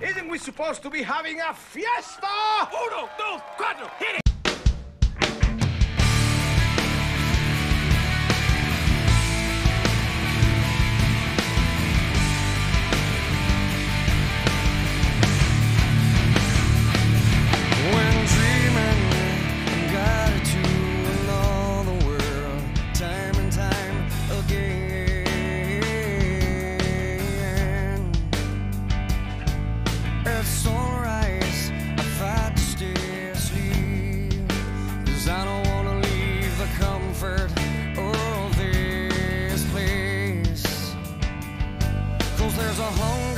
Isn't we supposed to be having a fiesta? Uno, dos, cuatro, hit it! at sunrise. I fight to stay I don't wanna leave the comfort of this there's a home.